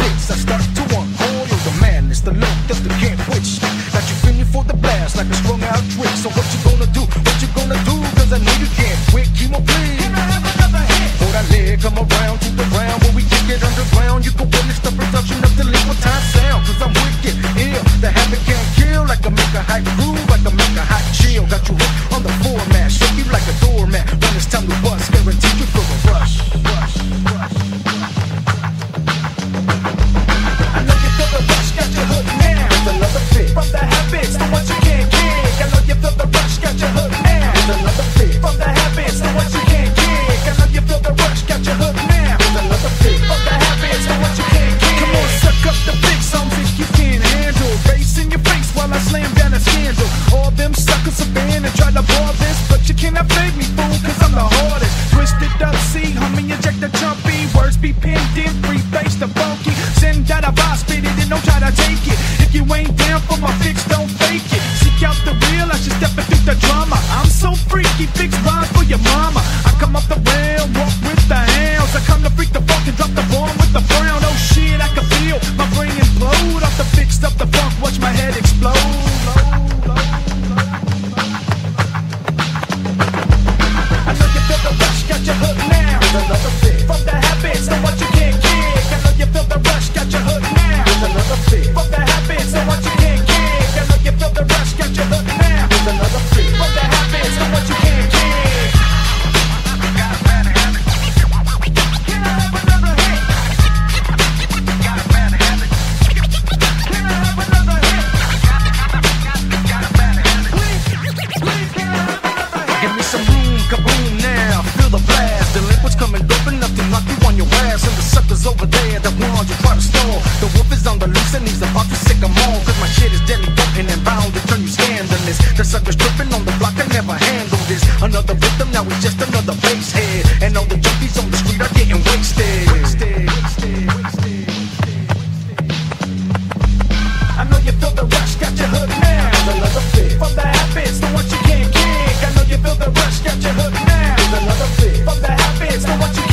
I start to uncoil the madness, the love that the can't witch. Got you feeling for the blast like a strung out trick. So what you gonna do? What you gonna do? Cause I know you can't quit. Kemo, please. Can I have another hit? Hold that leg, come around to the ground. When we kick it underground, you can witness the production of the liquid time sound. Cause I'm wicked, ill. The habit can't kill like a make a hype crew. try to board this, but you cannot fake me, fool, cause I'm the hardest. Twisted up, see, homie, inject the chumpy. Words be pinned in, free face the funky. Send out a boss, spit it, and don't try to take it. If you ain't down for my fix, don't fake it. Seek out the real, I should up enough to knock you on your ass And the suckers over there, that want you try to stall The wolf is on the loose and he's about to sick them all Cause my shit is deadly doping and bound to turn you scandalous The suckers tripping on the block, I never handle this Another victim, now it's just another base head And all the junkies on the street are getting wasted, wasted. I know you feel the rush, got your hook now. Another fit from the habits, the ones you can't kick. I know you feel the rush, got your hood now. Another fit from the habits, the ones you